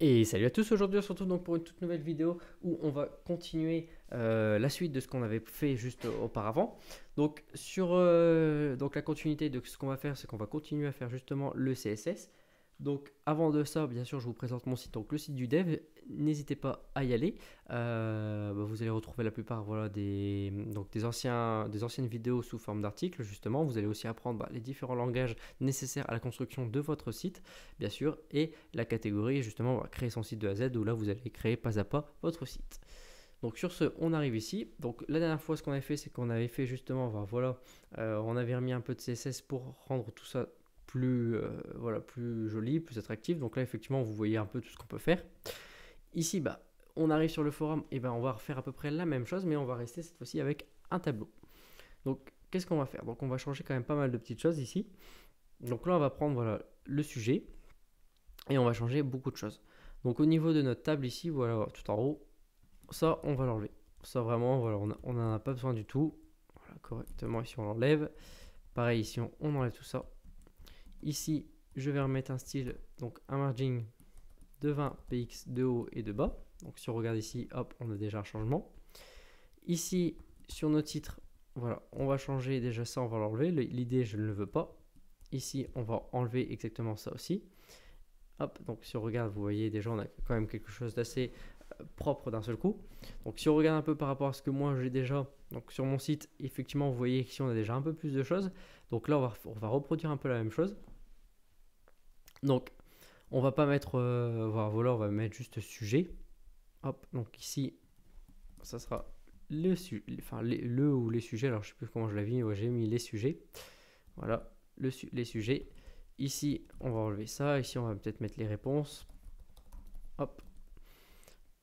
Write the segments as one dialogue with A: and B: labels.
A: Et salut à tous, aujourd'hui on se retrouve pour une toute nouvelle vidéo où on va continuer euh, la suite de ce qu'on avait fait juste auparavant. Donc sur euh, la continuité de ce qu'on va faire, c'est qu'on va continuer à faire justement le CSS. Donc avant de ça, bien sûr, je vous présente mon site, donc le site du dev. N'hésitez pas à y aller. Euh, bah, vous allez retrouver la plupart voilà, des, anciens, des anciennes vidéos sous forme d'articles, justement. Vous allez aussi apprendre bah, les différents langages nécessaires à la construction de votre site, bien sûr, et la catégorie, justement, va créer son site de A à Z, où là, vous allez créer pas à pas votre site. Donc sur ce, on arrive ici. Donc la dernière fois, ce qu'on avait fait, c'est qu'on avait fait justement, voilà, euh, on avait remis un peu de CSS pour rendre tout ça plus, euh, voilà, plus joli, plus attractif. Donc là, effectivement, vous voyez un peu tout ce qu'on peut faire. Ici, bah, on arrive sur le forum, et ben on va refaire à peu près la même chose, mais on va rester cette fois-ci avec un tableau. Donc, qu'est-ce qu'on va faire? Donc, on va changer quand même pas mal de petites choses ici. Donc là, on va prendre voilà, le sujet, et on va changer beaucoup de choses. Donc, au niveau de notre table ici, voilà, tout en haut, ça, on va l'enlever. Ça, vraiment, voilà, on n'en a pas besoin du tout. Voilà, correctement, ici, on l'enlève. Pareil, ici, on enlève tout ça. Ici, je vais remettre un style, donc un margin de 20 px de haut et de bas. Donc si on regarde ici, hop, on a déjà un changement. Ici, sur nos titres, voilà, on va changer déjà ça, on va l'enlever. L'idée, je ne le veux pas. Ici, on va enlever exactement ça aussi. Hop, donc si on regarde, vous voyez déjà, on a quand même quelque chose d'assez euh, propre d'un seul coup. Donc si on regarde un peu par rapport à ce que moi j'ai déjà donc sur mon site, effectivement, vous voyez qu'ici on a déjà un peu plus de choses. Donc là, on va, on va reproduire un peu la même chose. Donc, on va pas mettre, euh, voilà, on va mettre juste sujet. Hop, donc ici, ça sera le, enfin, le ou les sujets. Alors, je sais plus comment je l'ai mis. j'ai mis les sujets. Voilà, le, les sujets. Ici, on va enlever ça. Ici, on va peut-être mettre les réponses. Hop.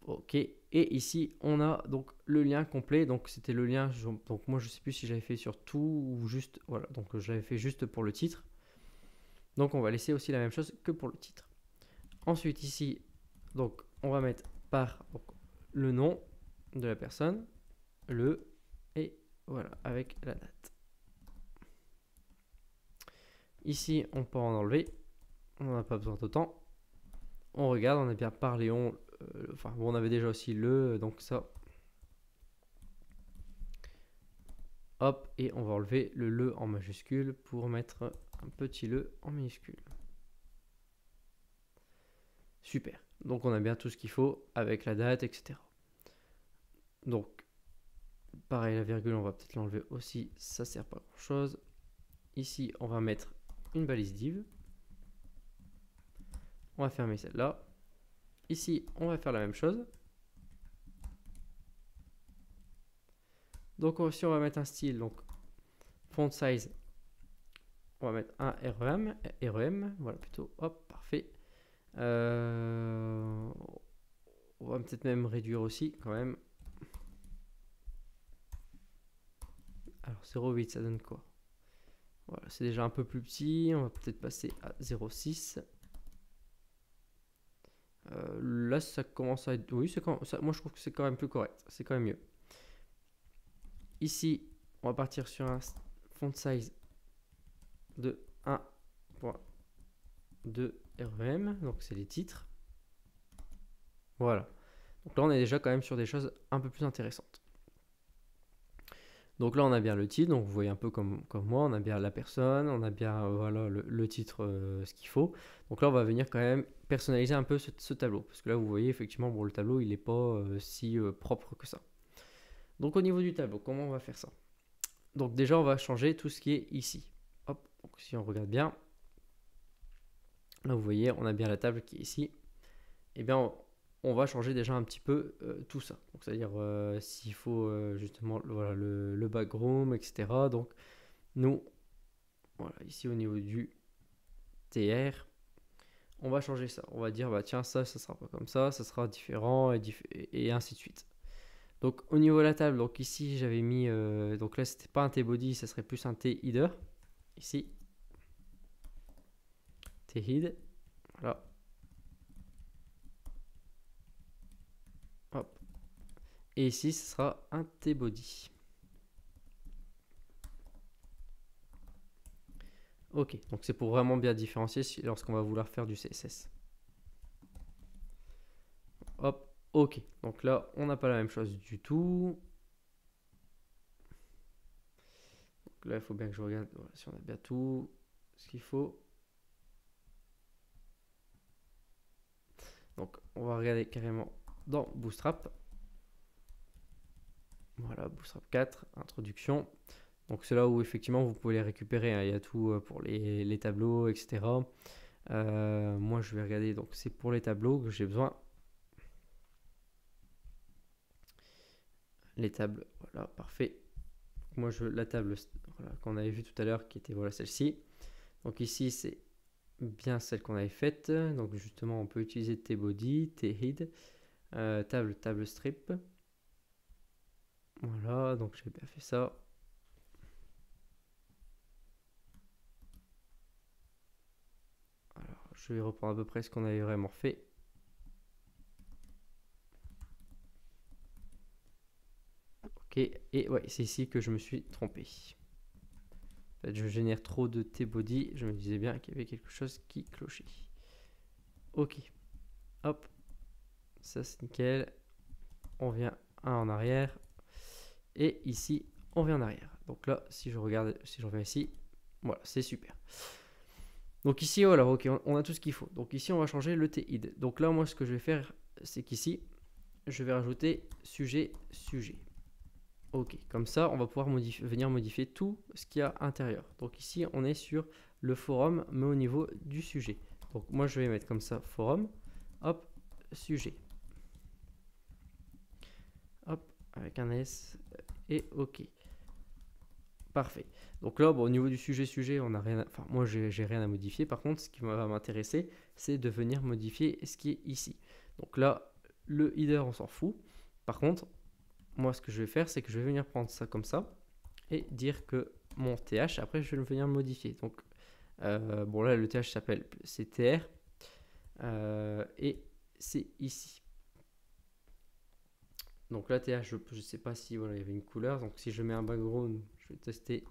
A: Ok. Et ici, on a donc le lien complet. Donc, c'était le lien. Donc, moi, je sais plus si j'avais fait sur tout ou juste. Voilà. Donc, je l'avais fait juste pour le titre. Donc, on va laisser aussi la même chose que pour le titre. Ensuite, ici, donc, on va mettre par le nom de la personne, le, et voilà, avec la date. Ici, on peut en enlever. On n'a pas besoin d'autant. On regarde, on a bien par Léon. Euh, enfin, on avait déjà aussi le, donc ça. Hop, et on va enlever le le en majuscule pour mettre un petit le en minuscule. Super. Donc on a bien tout ce qu'il faut avec la date, etc. Donc, pareil, la virgule, on va peut-être l'enlever aussi. Ça sert pas grand chose. Ici, on va mettre une balise div. On va fermer celle-là. Ici, on va faire la même chose. Donc si on va mettre un style, donc font size, on va mettre un REM, REM, voilà plutôt, hop, parfait. Euh, on va peut-être même réduire aussi quand même. Alors 0,8 ça donne quoi? Voilà, c'est déjà un peu plus petit, on va peut-être passer à 0,6. Euh, là, ça commence à être. Oui, quand... ça, moi je trouve que c'est quand même plus correct. C'est quand même mieux. Ici, on va partir sur un font size de 1.2 REM. Donc, c'est les titres. Voilà. Donc là, on est déjà quand même sur des choses un peu plus intéressantes. Donc là, on a bien le titre, donc vous voyez un peu comme, moi, on a bien la personne, on a bien euh, voilà, le, titre, euh, ce qu'il faut. Donc là, on va venir quand même personnaliser un peu ce, tableau. Parce que là, vous voyez, effectivement, bon, le tableau, il n'est pas euh, si propre que ça. Donc au niveau du tableau, comment on va faire ça? Donc déjà, on va changer tout ce qui est ici. Donc si on regarde bien, là, vous voyez, on a bien la table qui est ici. Eh bien, on va changer déjà un petit peu euh, tout ça. c'est-à-dire euh, s'il faut euh, justement voilà, le, le, background, etc. Donc, nous, voilà, ici au niveau du TR, on va changer ça. On va dire, bah tiens, ça, ça sera pas comme ça, ça sera différent et, et ainsi de suite. Donc, au niveau de la table, donc ici, j'avais mis, donc là, c'était pas un T-body, ça serait plus un T-header. Ici, T-head, voilà. Et ici, ce sera un T-body. Ok, donc c'est pour vraiment bien différencier lorsqu'on va vouloir faire du CSS. hop, ok. Donc là, on n'a pas la même chose du tout. Donc là, il faut bien que je regarde si on a bien tout ce qu'il faut. Donc, on va regarder carrément dans Bootstrap. Voilà, Bootstrap 4, introduction. Donc c'est là où effectivement vous pouvez les récupérer. Hein. Il y a tout euh, pour les, tableaux, etc. Euh, moi je vais regarder, donc c'est pour les tableaux que j'ai besoin. Les tables, voilà, parfait. Moi je la table qu'on avait vue tout à l'heure qui était voilà celle-ci. Donc ici c'est bien celle qu'on avait faite. Donc justement on peut utiliser t-body, t-head, euh, table, table strip. Voilà, donc j'ai bien fait ça. Alors, je vais reprendre à peu près ce qu'on avait vraiment fait. Et ouais, c'est ici que je me suis trompé. En fait, je génère trop de T-body, je me disais bien qu'il y avait quelque chose qui clochait. Ok, hop, ça c'est nickel. On vient un en arrière, et ici, on vient en arrière. Donc là, si je regarde, si je reviens ici, voilà, c'est super. Donc ici, voilà, ok, on a tout ce qu'il faut. Donc ici, on va changer le TID. Donc là, moi, ce que je vais faire, c'est qu'ici, je vais rajouter sujet, sujet. Ok, comme ça, on va pouvoir venir modifier tout ce qu'il y a à l'intérieur. Donc ici, on est sur le forum, mais au niveau du sujet. Donc moi, je vais mettre comme ça, forum, hop, sujet. Hop, avec un S, et OK. Parfait. Donc là, au niveau du sujet sujet, on a rien, enfin moi j'ai rien à modifier. Par contre, ce qui va m'intéresser, c'est de venir modifier ce qui est ici. Donc là, le header, on s'en fout. Par contre, moi ce que je vais faire, c'est que je vais venir prendre ça comme ça et dire que mon th, après je vais venir modifier. Donc euh, bon là, le th s'appelle ctr euh, et c'est ici. Donc là, TH, je ne sais pas si voilà, il y avait une couleur. Donc si je mets un background, je vais tester.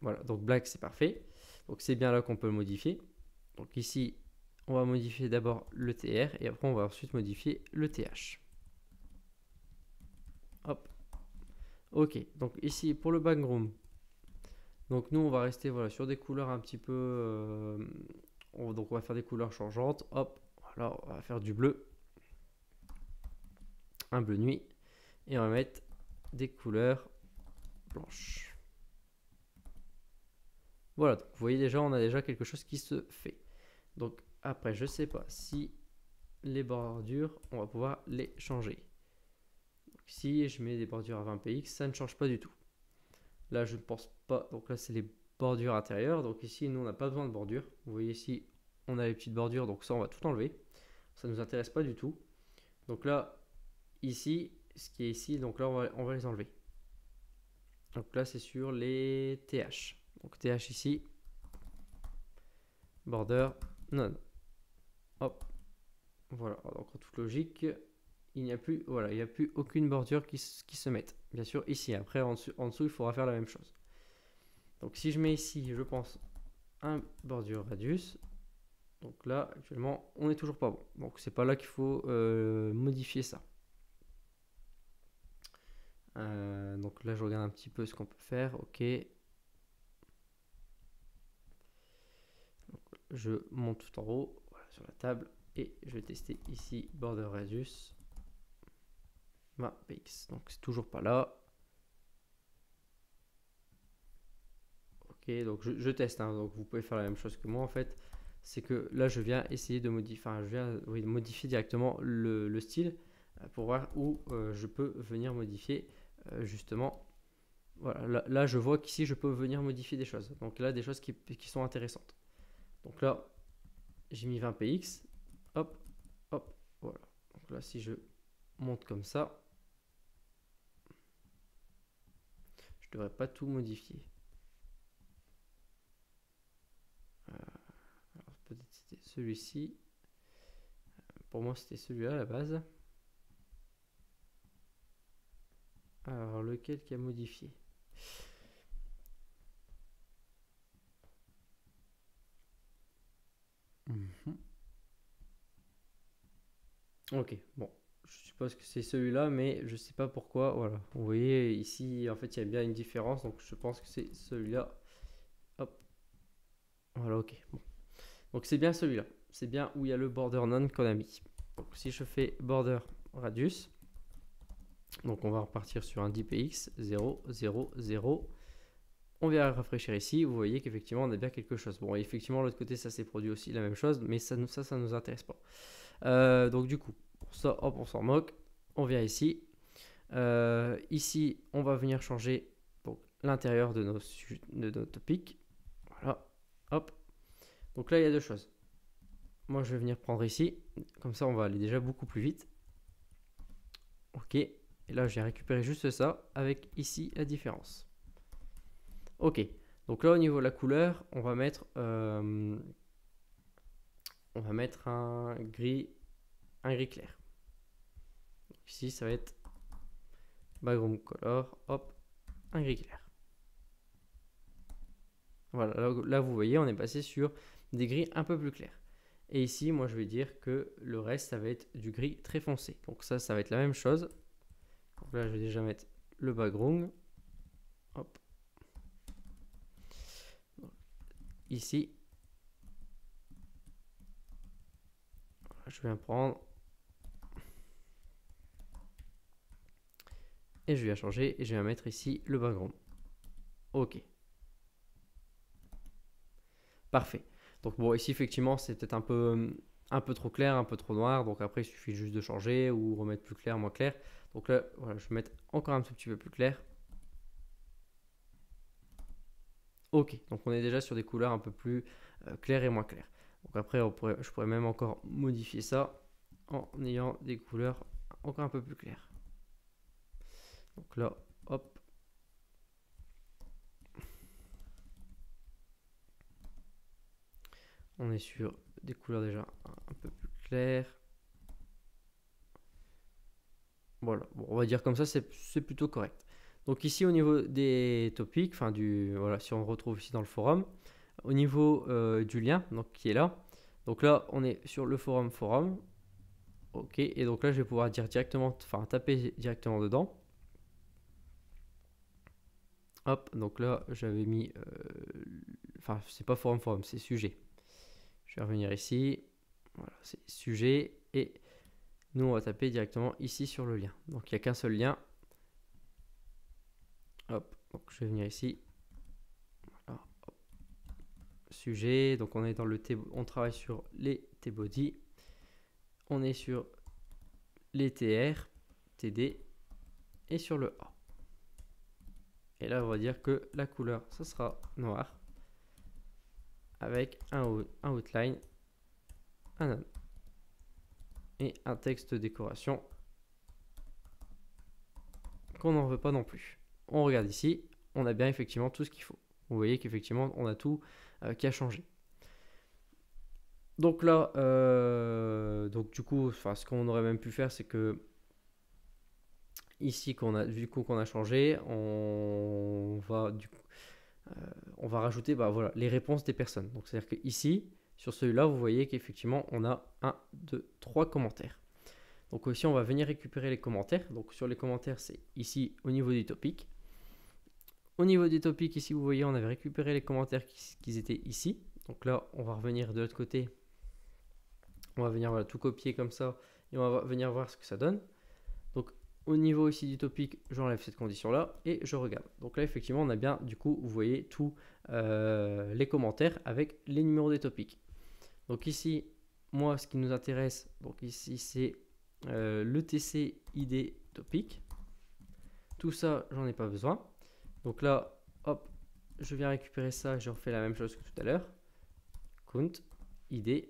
A: Voilà, donc black, c'est parfait. Donc c'est bien là qu'on peut le modifier. Donc ici, on va modifier d'abord le TR et après on va ensuite modifier le TH. Hop. Ok, donc ici pour le background, donc nous on va rester voilà, sur des couleurs un petit peu... Euh, donc on va faire des couleurs changeantes. Hop, voilà, on va faire du bleu un bleu nuit et on va mettre des couleurs blanches. Voilà, vous voyez déjà, on a déjà quelque chose qui se fait. Donc après, je sais pas si les bordures, on va pouvoir les changer. Si je mets des bordures à 20 px, ça ne change pas du tout. Là, je ne pense pas. Donc là, c'est les bordures intérieures. Donc ici, nous, on n'a pas besoin de bordures. Vous voyez ici, on a les petites bordures. Donc ça, on va tout enlever. Ça ne nous intéresse pas du tout. Donc là, ici, ce qui est ici, donc là on va, les enlever. Donc là c'est sur les TH. Donc TH ici, border, none. Hop, voilà, donc en toute logique, il n'y a plus, aucune bordure qui, se mette. Bien sûr ici, après en dessous, en dessous il faudra faire la même chose. Donc si je mets ici, je pense, un bordure radius, donc là actuellement on n'est toujours pas bon. Donc c'est pas là qu'il faut euh, modifier ça. Euh, donc là, je regarde un petit peu ce qu'on peut faire. Ok. je monte tout en haut sur la table et je vais tester ici border radius ma px. Donc c'est toujours pas là. Ok, donc je, teste. Hein. donc vous pouvez faire la même chose que moi en fait. C'est que là, je viens essayer de modifier, enfin, je viens modifier directement le, style euh, pour voir où euh, je peux venir modifier euh, justement, voilà, là, je vois qu'ici je peux venir modifier des choses. Donc là, des choses qui, sont intéressantes. Donc là, j'ai mis 20 px. Hop, hop, voilà. Donc là, si je monte comme ça, je devrais pas tout modifier. Euh, alors peut-être c'était celui-ci. Pour moi, c'était celui-là à la base. Alors, lequel qui a modifié? Mhm. Ok, bon. Je suppose que c'est celui-là, mais je sais pas pourquoi. Voilà. Vous voyez, ici, en fait, il y a bien une différence. Donc, je pense que c'est celui-là. Hop. Voilà, ok. Donc, c'est bien celui-là. C'est bien où il y a le border none qu'on a mis. Donc, si je fais border radius, donc on va repartir sur un dpx 0, 0, 0. On vient rafraîchir ici, vous voyez qu'effectivement on a bien quelque chose. Bon, effectivement, l'autre côté, ça s'est produit aussi la même chose, mais ça, ça, ça nous intéresse pas. Euh, donc du coup, ça, hop, on s'en moque. On vient ici. Euh, ici, on va venir changer l'intérieur de de nos topics. Voilà, hop. Donc là, il y a deux choses. Moi, je vais venir prendre ici. Comme ça, on va aller déjà beaucoup plus vite. Ok. Et là, j'ai récupéré juste ça avec ici la différence. Ok. Donc là, au niveau de la couleur, on va mettre, euh, on va mettre un gris, un gris clair. Ici, ça va être background color, hop, un gris clair. Voilà, là, vous voyez, on est passé sur des gris un peu plus clairs. Et ici, moi, je vais dire que le reste, ça va être du gris très foncé. Donc ça, ça va être la même chose. Donc là, je vais déjà mettre le background. Hop. Ici. Je viens prendre. Je viens changer et je viens mettre ici le background. Ok. Parfait. Donc bon, ici effectivement c'est peut-être un peu, un peu trop clair, un peu trop noir. Donc après il suffit juste de changer ou remettre plus clair, moins clair. Donc là, voilà, je vais mettre encore un tout petit peu plus clair. Ok, donc on est déjà sur des couleurs un peu plus euh, claires et moins claires. Donc après, je pourrais même encore modifier ça en ayant des couleurs encore un peu plus claires. Donc là, hop, On est sur des couleurs déjà un peu plus claires. Voilà, on va dire comme ça, c'est plutôt correct. Donc ici au niveau des topics, enfin du voilà, si on retrouve ici dans le forum, au niveau euh, du lien, donc qui est là. Donc là, on est sur le forum forum. Ok, et donc là, je vais pouvoir dire directement, enfin taper directement dedans. Hop, donc là, j'avais mis, euh, enfin c'est pas forum forum, c'est sujet. Je vais revenir ici. Voilà, c'est sujet. Et nous, on va taper directement ici sur le lien. Donc, il n'y a qu'un seul lien. Hop, donc je vais venir ici. Sujet. Donc, on est dans le on travaille sur les T-body. On est sur les TR, TD et sur le A. Et là, on va dire que la couleur, ce sera noir avec un, outline, un et un texte décoration qu'on n'en veut pas non plus. On regarde ici, on a bien effectivement tout ce qu'il faut. Vous voyez qu'effectivement on a tout euh, qui a changé. Donc là, euh, donc du coup, ce qu'on aurait même pu faire, c'est que ici qu'on a vu qu'on a changé, on va du coup euh, on va rajouter bah, voilà, les réponses des personnes. Donc c'est-à-dire que ici, sur celui-là, vous voyez qu'effectivement, on a 1, 2, 3 commentaires. Donc aussi, on va venir récupérer les commentaires. Donc sur les commentaires, c'est ici au niveau des topics. Au niveau des topics, ici, vous voyez, on avait récupéré les commentaires qui, étaient ici. Donc là, on va revenir de l'autre côté. On va venir voilà, tout copier comme ça et on va venir voir ce que ça donne. Au niveau ici du topic, j'enlève cette condition-là et je regarde. Donc là, effectivement, on a bien, du coup, vous voyez tous euh, les commentaires avec les numéros des topics. Donc ici, moi, ce qui nous intéresse, donc ici, c'est euh, le TC ID topic. Tout ça, j'en ai pas besoin. Donc là, hop, je viens récupérer ça, je refais la même chose que tout à l'heure. Count, ID,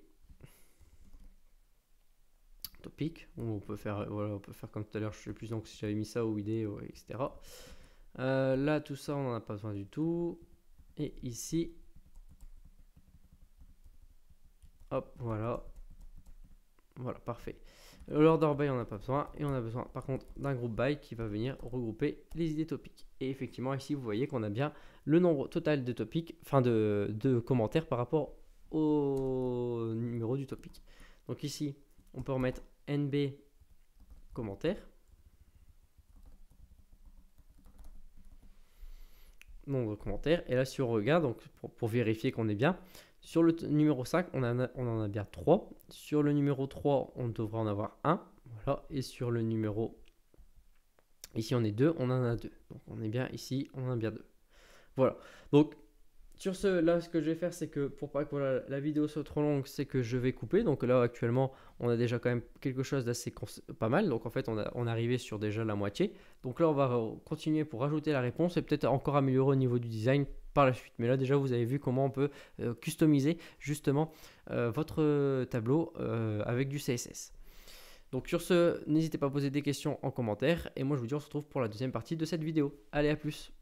A: topic. On peut faire, voilà, on peut faire comme tout à l'heure, je sais plus donc si j'avais mis ça ou idée, etc. Euh, là, tout ça, on n'en a pas besoin du tout. Et ici, hop, voilà. Voilà, parfait. L'order by, on n'a pas besoin. Et on a besoin, par contre, d'un groupe by qui va venir regrouper les idées topiques. Et effectivement, ici, vous voyez qu'on a bien le nombre total de topics, enfin de, de commentaires par rapport au numéro du topic. Donc ici, on peut remettre NB commentaire. Nombre de commentaires. Et là, si on regarde, donc pour, vérifier qu'on est bien, sur le numéro 5, on, on en a bien 3. Sur le numéro 3, on devrait en avoir 1. Voilà. Et sur le numéro... Ici, on est 2, on en a 2. Donc, on est bien ici, on en a bien 2. Voilà. Donc, sur ce, là, ce que je vais faire, c'est que pour pas que la vidéo soit trop longue, c'est que je vais couper. Donc là, actuellement, on a déjà quand même quelque chose d'assez pas mal. Donc en fait, on, est arrivé sur déjà la moitié. Donc là, on va continuer pour rajouter la réponse et peut-être encore améliorer au niveau du design par la suite. Mais là, déjà, vous avez vu comment on peut euh, customiser justement euh, votre tableau euh, avec du CSS. Donc sur ce, n'hésitez pas à poser des questions en commentaire. Et moi, je vous dis, on se retrouve pour la deuxième partie de cette vidéo. Allez, à plus